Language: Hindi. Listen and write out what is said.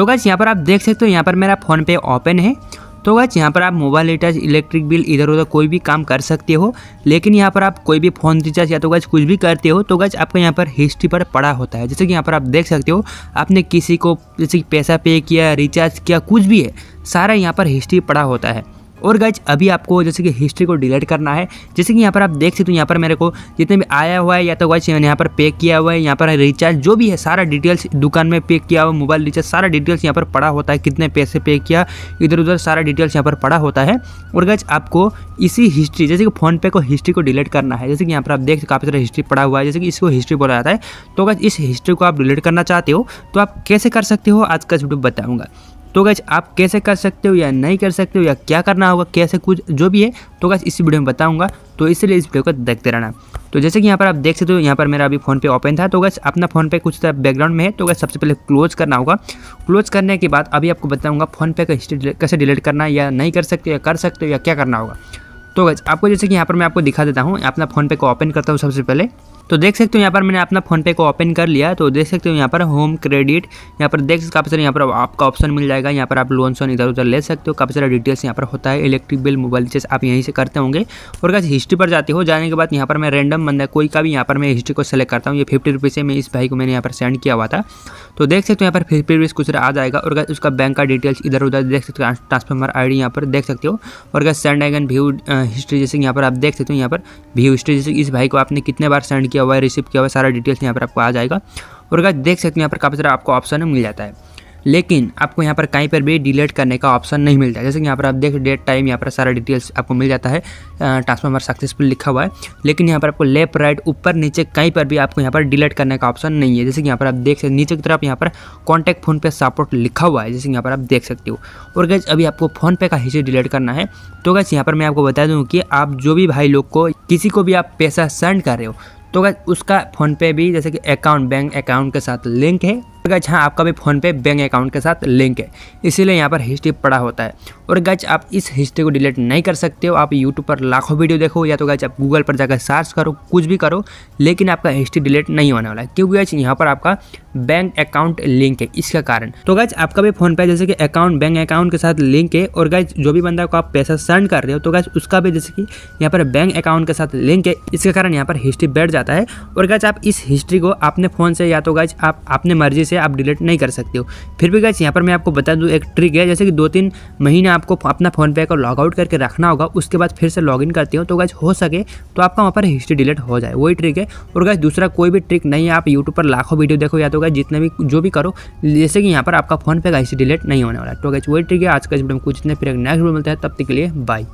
तो गैस यहाँ पर आप देख सकते हो, यहाँ पर मेरा फ़ोन पे ओपन है। तो गैस यहाँ पर आप मोबाइल रिचार्ज इलेक्ट्रिक बिल इधर उधर कोई भी काम कर सकते हो। लेकिन यहाँ पर आप कोई भी फ़ोन रिचार्ज या तो गैस कुछ भी करते हो तो गैस आपको यहाँ पर हिस्ट्री पर पड़ा होता है। जैसे कि यहाँ पर आप देख सकते हो, आपने किसी को, जैसे कि पैसा पे किया रिचार्ज किया, कुछ भी है, सारा यहाँ पर हिस्ट्री पड़ा होता है। और गाइज़ अभी आपको जैसे कि हिस्ट्री को डिलीट करना है। जैसे कि यहाँ पर आप देख सकते हो, यहाँ पर मेरे को जितने भी आया हुआ है, या तो गाइज़ मैंने यहाँ पर पे किया हुआ है, यहाँ पर रिचार्ज जो भी है, सारा डिटेल्स दुकान में पे किया हुआ मोबाइल रिचार्ज सारा डिटेल्स यहाँ पर पड़ा होता है। कितने पैसे पे किया इधर उधर सारा डिटेल्स यहाँ पर पड़ा होता है। और गाइज़ आपको इसी हिस्ट्री जैसे कि फ़ोनपे को हिस्ट्री को डिलीट करना है। जैसे कि यहाँ पर आप देख काफ़ी सारा हिस्ट्री पड़ा हुआ है, जैसे कि इसको हिस्ट्री बोला जाता है। तो अगर इस हिस्ट्री को आप डिलीट करना चाहते हो तो आप कैसे कर सकते हो? आज का वीडियो बताऊँगा। तो गैस आप कैसे कर सकते हो या नहीं कर सकते हो या क्या करना होगा, कैसे कुछ जो भी है तो गैस इसी वीडियो में बताऊँगा। तो इसलिए इस वीडियो को देखते रहना। तो जैसे कि यहाँ पर आप देख सकते हो, यहाँ पर मेरा अभी फ़ोन पे ओपन था। तो गैस अपना फ़ोन पे कुछ तरह बैकग्राउंड में है। तो गैस सबसे पहले क्लोज करना होगा। क्लोज करने के बाद अभी आपको बताऊँगा फ़ोन पे का हिस्ट्री कैसे डिलीट करना है या नहीं कर सकते या कर सकते हो या क्या करना होगा। तो गैस आपको जैसे कि यहाँ पर मैं आपको दिखा देता हूँ। अपना फ़ोन पे को ओपन करता हूँ सबसे पहले। तो देख सकते हो यहाँ पर मैंने अपना फ़ोन पे को ओपन कर लिया तो देख सकते हो यहाँ पर होम क्रेडिट यहाँ पर देख सकते काफ़ी सारे यहाँ पर आपका ऑप्शन मिल जाएगा यहाँ पर आप लोन सोन इधर उधर ले सकते हो काफ़ी सारा डिटेल्स यहाँ पर होता है इलेक्ट्रिक बिल मोबाइल रिचार्ज आप यहीं से करते होंगे और अगर हिस्ट्री पर जाते हो जाने के बाद यहाँ पर मैं रैंडम बंदा कोई का भी यहाँ पर मैं हिस्ट्री को सेलेक्ट करता हूँ ये फिफ्टी रुपीज़ से मैं इस भाई को मैंने यहाँ पर सेंड किया हुआ था तो देख सकते हो यहाँ पर फिफ्टी रुपीज़ कुछ आ जाएगा और उसका बैंक का डिटेल्स इधर उधर देख सकते हो ट्रांसफॉर्मर आई यहाँ पर देख सकते हो और अगर सेंड आइगन व्यू हिस्ट्री जैसे यहाँ पर आप देख सकते हो यहाँ पर व्यू हिस्ट्री जैसे इस भाई को आपने कितने बार सेंड किया हुआ है रिसीव किया हुआ है सारा डिटेल्स यहाँ पर आपको आ जाएगा और अगर देख सकते हैं यहाँ पर काफ़ी सारा आपको ऑप्शन मिल जाता है लेकिन आपको यहाँ पर कहीं पर भी डिलीट करने का ऑप्शन नहीं मिलता है जैसे कि यहाँ पर आप देख डेट टाइम यहाँ पर सारा डिटेल्स आपको मिल जाता है ट्रांसफॉर्मर सक्सेसफुल लिखा हुआ है लेकिन यहाँ पर आपको लेफ़्ट राइट ऊपर नीचे कहीं पर भी आपको यहाँ पर डिलीट करने का ऑप्शन नहीं है जैसे कि यहाँ पर आप देख सकते नीचे की तरफ़ यहाँ पर कॉन्टैक्ट फ़ोन पे सपोर्ट लिखा हुआ है जैसे कि यहाँ पर आप देख सकते हो और गैस अभी आपको फ़ोन पे का हिस्ट्री डिलीट करना है तो गैस यहाँ पर मैं आपको बता दूँ कि आप जो भी भाई लोग को किसी को भी आप पैसा सेंड कर रहे हो तो उसका फ़ोनपे भी जैसे कि अकाउंट बैंक अकाउंट के साथ लिंक है। गज हाँ आपका भी फ़ोन पे बैंक अकाउंट के साथ लिंक है। इसीलिए यहाँ पर हिस्ट्री पड़ा होता है। और गज आप इस हिस्ट्री को डिलीट नहीं कर सकते हो। आप यूट्यूब पर लाखों वीडियो देखो या तो गज आप गूगल पर जाकर सर्च करो, कुछ भी करो, लेकिन आपका हिस्ट्री डिलीट नहीं होने वाला है। क्योंकि गज यहाँ पर आपका बैंक अकाउंट लिंक है, इसका कारण। तो गज आपका भी फ़ोन पे जैसे कि अकाउंट बैंक अकाउंट के साथ लिंक है और गज जो भी बंदा को आप पैसा सेंड कर रहे हो तो गज उसका भी जैसे कि यहाँ पर बैंक अकाउंट के साथ लिंक है, इसके कारण यहाँ पर हिस्ट्री बैठ जाता है। और गज आप इस हिस्ट्री को अपने फ़ोन से या तो गज आप अपने मर्ज़ी से आप डिलीट नहीं कर सकते हो। फिर भी गैस यहाँ पर मैं आपको बता दूँ, एक ट्रिक है, जैसे कि दो तीन महीने आपको अपना फ़ोन पे को लॉग आउट करके रखना होगा, उसके बाद फिर से लॉग करते हो तो गैस हो सके तो आपका वहाँ पर हिस्ट्री डिलीट हो जाए। वही ट्रिक है। और गैस दूसरा कोई भी ट्रिक नहीं है, आप यूट्यूब पर लाखों वीडियो देखो, या तो गैस जितने भी जो भी करो, जैसे कि यहाँ पर आपका फ़ोन पे का हिस्ट्री डिलीट नहीं होने वाला तो गैस वही ट्रिक है, आज का इस वीडियो में कुछ इतने, फिर नेक्स्ट वीडियो मिलता है, तब तक के लिए बाय